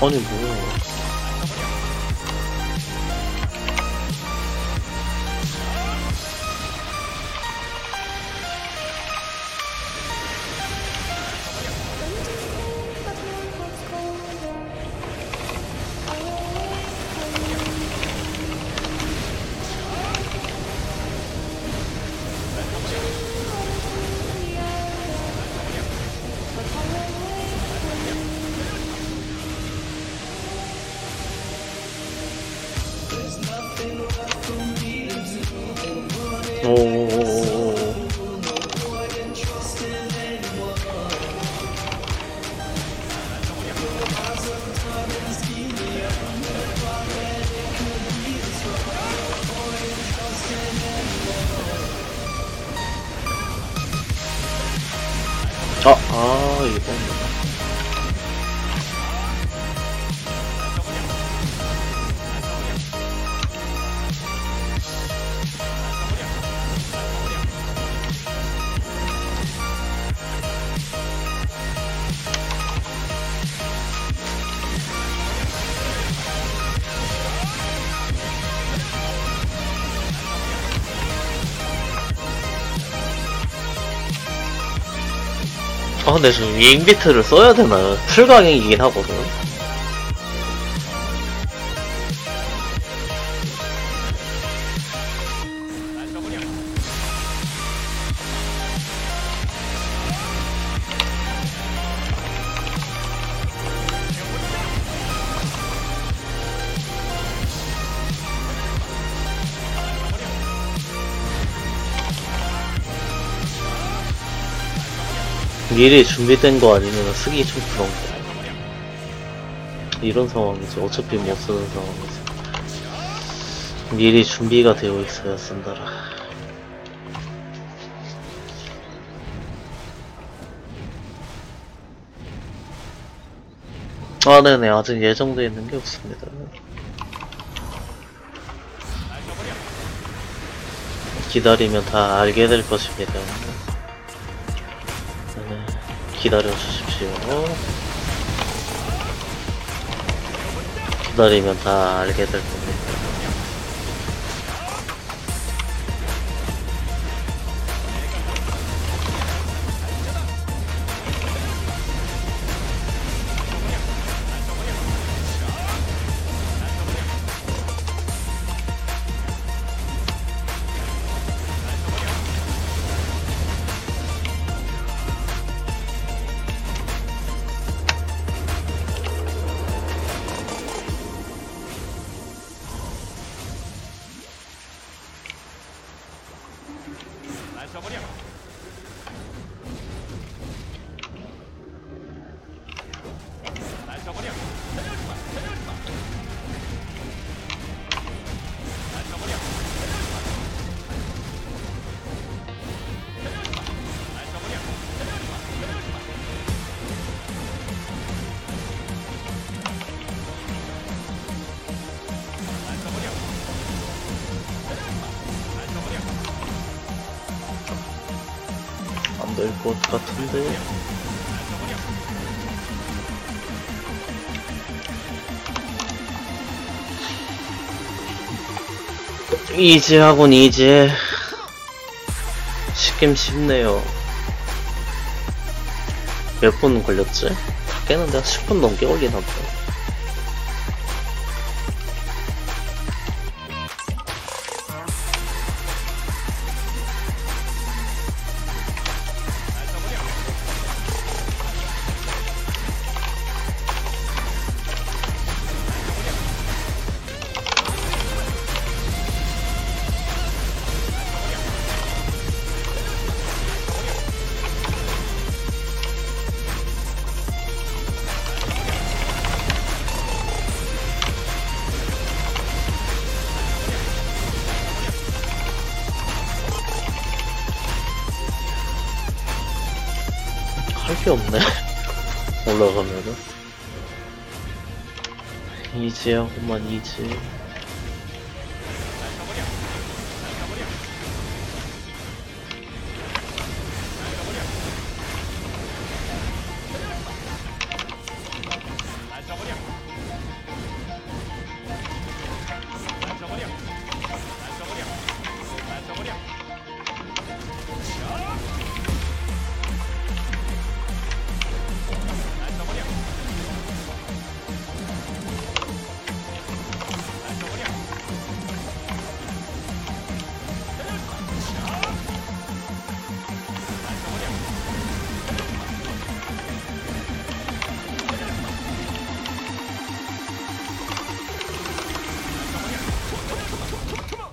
뭐야 오 오오오오 아, 아, 이건. 아, 근데 저 윙비트를 써야 되나요? 풀강이긴 하거든. 미리 준비된 거 아니면 쓰기 좀 그런 거. 이런 상황이지. 어차피 못 쓰는 상황이지. 미리 준비가 되어 있어야 쓴다라. 아, 네네. 아직 예정되어 있는 게 없습니다. 기다리면 다 알게 될 것입니다. 네, 기다려 주십시오. 기다리면 다 알게 될 겁니다. 될 것 같은데. 이지하곤 이지. 쉽긴 쉽네요. 몇 분 걸렸지? 다 깨는데 한 10분 넘게 걸리나 보다. 할 게 없네. 올라가면은. 이지하고만 이지.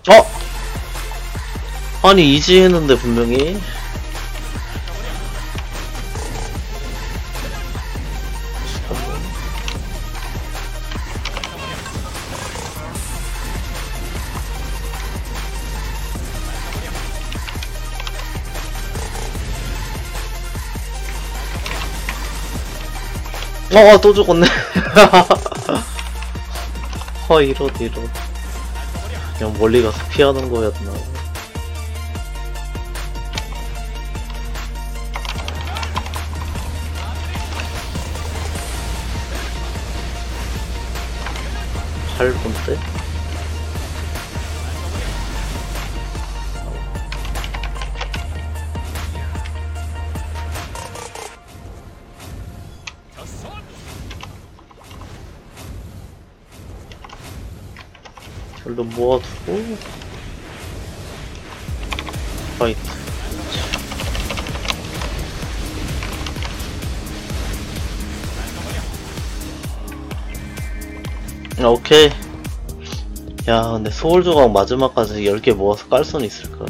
어? 아니 이지 했는데 분명히 어, 또 죽었네. 허, 이런, 이런. 그냥 멀리 가서 피하는 거였나. 팔분대 일단 모아두고. Fight. 아, 오케이. 야 근데 소울 조각 마지막까지 10개 모아서 깔 수는 있을까?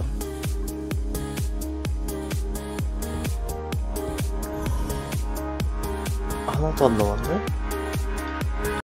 하나도 안 남았네?